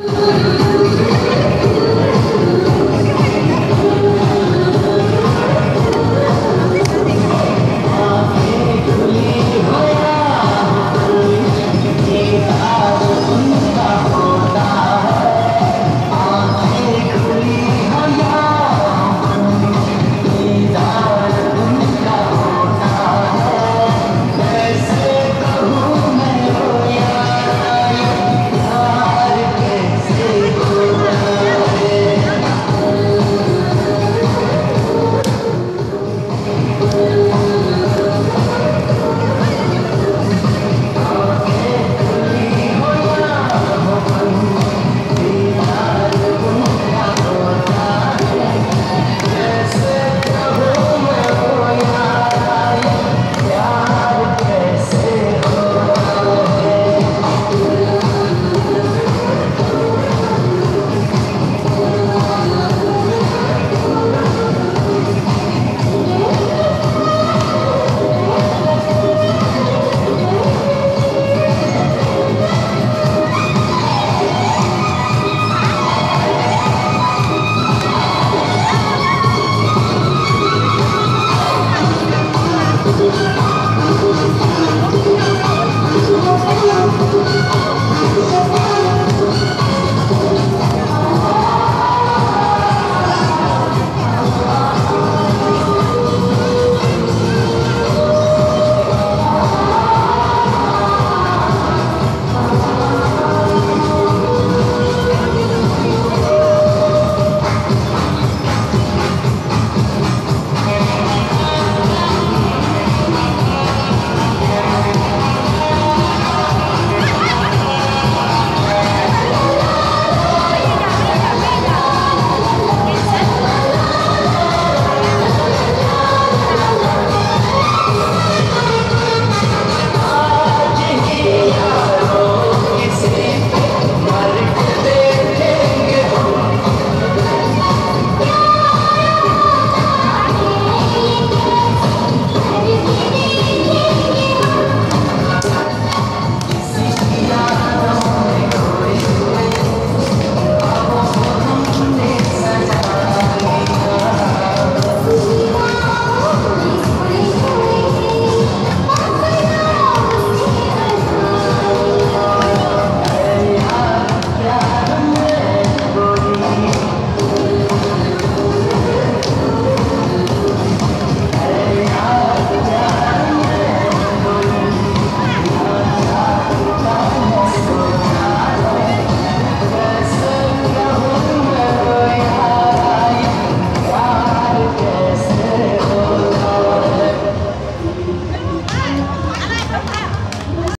you